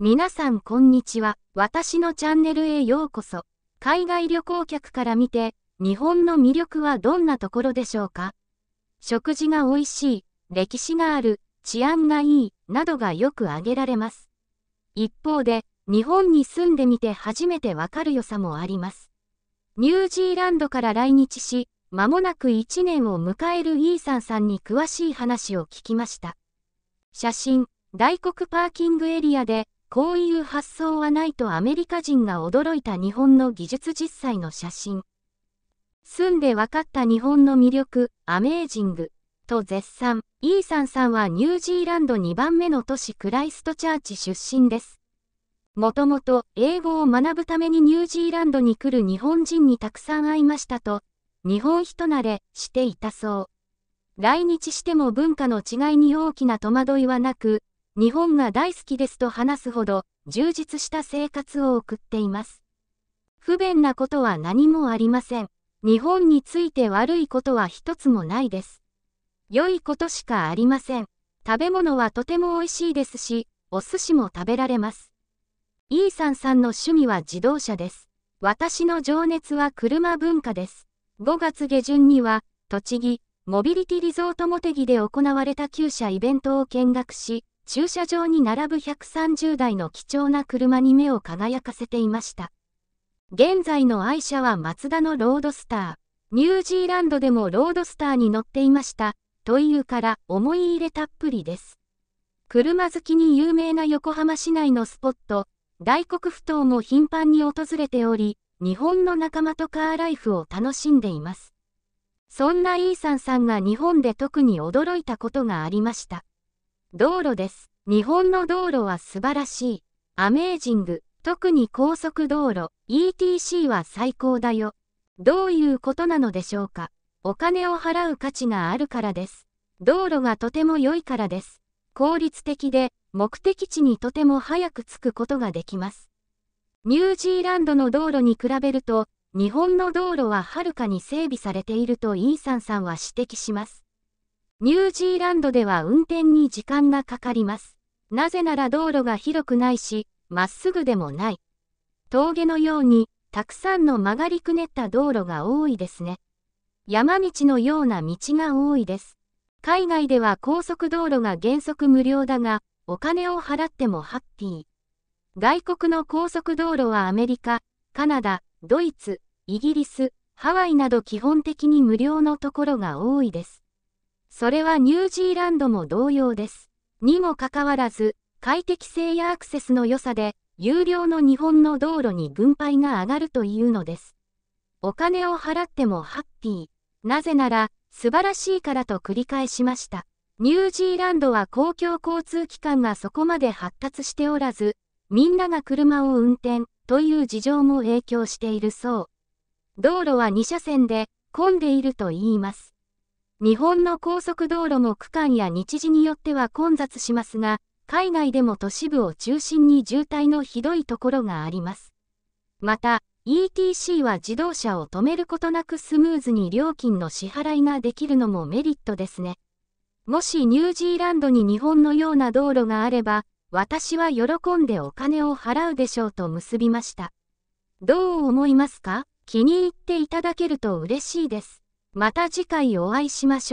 皆さんこんにちは。私のチャンネルへようこそ。海外旅行客から見て、日本の魅力はどんなところでしょうか？食事が美味しい、歴史がある、治安がいい、などがよく挙げられます。一方で、日本に住んでみて初めてわかる良さもあります。ニュージーランドから来日し、間もなく1年を迎えるイーサンさんに詳しい話を聞きました。写真、大黒パーキングエリアでこういう発想はないとアメリカ人が驚いた日本の技術実際の写真。住んで分かった日本の魅力、アメージング、と絶賛。イーサンさんはニュージーランド2番目の都市クライストチャーチ出身です。もともと英語を学ぶためにニュージーランドに来る日本人にたくさん会いましたと、日本人慣れしていたそう。来日しても文化の違いに大きな戸惑いはなく、日本が大好きですと話すほど充実した生活を送っています。不便なことは何もありません。日本について悪いことは一つもないです。良いことしかありません。食べ物はとても美味しいですし、お寿司も食べられます。イーサンさんの趣味は自動車です。私の情熱は車文化です。5月下旬には、栃木、モビリティリゾートモテギで行われた厩舎イベントを見学し、駐車場に並ぶ130台の貴重な車に目を輝かせていました。現在の愛車はマツダのロードスター。ニュージーランドでもロードスターに乗っていました。というから思い入れたっぷりです。車好きに有名な横浜市内のスポット、大黒ふ頭も頻繁に訪れており、日本の仲間とカーライフを楽しんでいます。そんなイーサンさんが日本で特に驚いたことがありました。道路です。日本の道路は素晴らしい。アメージング。特に高速道路、ETC は最高だよ。どういうことなのでしょうか。お金を払う価値があるからです。道路がとても良いからです。効率的で、目的地にとても早く着くことができます。ニュージーランドの道路に比べると、日本の道路ははるかに整備されているとイーサンさんは指摘します。ニュージーランドでは運転に時間がかかります。なぜなら道路が広くないし、まっすぐでもない。峠のように、たくさんの曲がりくねった道路が多いですね。山道のような道が多いです。海外では高速道路が原則無料だが、お金を払ってもハッピー。外国の高速道路はアメリカ、カナダ、ドイツ、イギリス、ハワイなど基本的に無料のところが多いです。それはニュージーランドも同様です。にもかかわらず、快適性やアクセスの良さで、有料の日本の道路に分配が上がるというのです。お金を払ってもハッピー。なぜなら、素晴らしいからと繰り返しました。ニュージーランドは公共交通機関がそこまで発達しておらず、みんなが車を運転という事情も影響しているそう。道路は2車線で混んでいると言います。日本の高速道路も区間や日時によっては混雑しますが、海外でも都市部を中心に渋滞のひどいところがあります。また、ETC は自動車を止めることなくスムーズに料金の支払いができるのもメリットですね。もしニュージーランドに日本のような道路があれば、私は喜んでお金を払うでしょうと結びました。どう思いますか？気に入っていただけると嬉しいです。また次回お会いしましょう。